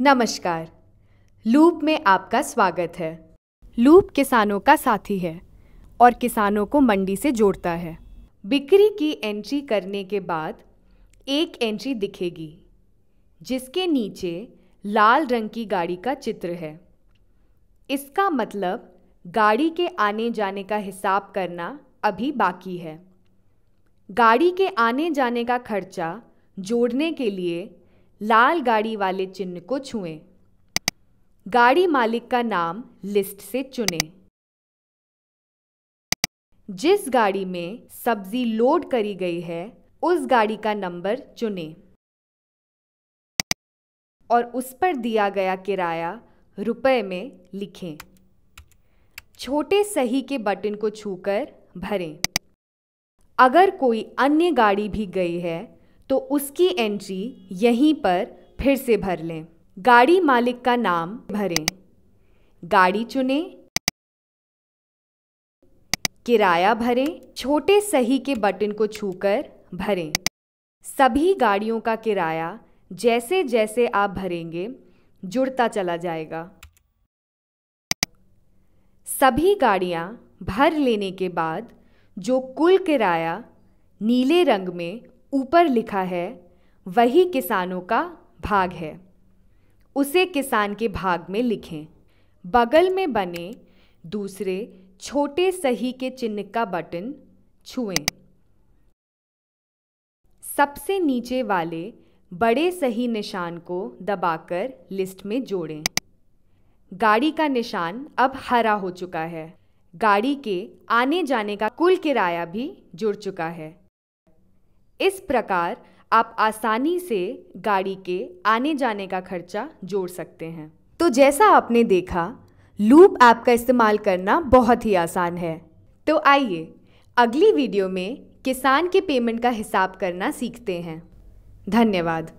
नमस्कार। लूप में आपका स्वागत है। लूप किसानों का साथी है और किसानों को मंडी से जोड़ता है। बिक्री की एंट्री करने के बाद एक एंट्री दिखेगी, जिसके नीचे लाल रंग की गाड़ी का चित्र है। इसका मतलब गाड़ी के आने जाने का हिसाब करना अभी बाकी है। गाड़ी के आने जाने का खर्चा जोड़ने के लिए लाल गाड़ी वाले चिन्ह को छुएँ। गाड़ी मालिक का नाम लिस्ट से चुनें। जिस गाड़ी में सब्ज़ी लोड करी गई है, उस गाड़ी का नंबर चुनें। और उस पर दिया गया किराया रुपए में लिखें। छोटे सही के बटन को छूकर भरें। अगर कोई अन्य गाड़ी भी गई है तो उसकी एंट्री यहीं पर फिर से भर लें। गाड़ी मालिक का नाम भरें। गाड़ी चुनें। किराया भरें। छोटे सही के बटन को छूकर भरें। सभी गाड़ियों का किराया जैसे जैसे आप भरेंगे, जुड़ता चला जाएगा। सभी गाड़ियाँ भर लेने के बाद जो कुल किराया नीले रंग में ऊपर लिखा है, वही किसानों का भाग है। उसे किसान के भाग में लिखें। बगल में बने, दूसरे छोटे सही के चिन्ह का बटन छुएँ। सबसे नीचे वाले बड़े सही निशान को दबाकर लिस्ट में जोड़ें। गाड़ी का निशान अब हरा हो चुका है। गाड़ी के आने जाने का कुल किराया भी जुड़ चुका है। इस प्रकार आप आसानी से गाड़ी के आने जाने का खर्चा जोड़ सकते हैं। तो जैसा आपने देखा, लूप ऐप का इस्तेमाल करना बहुत ही आसान है। तो आइए, अगली वीडियो में किसान के पेमेंट का हिसाब करना सीखते हैं। धन्यवाद।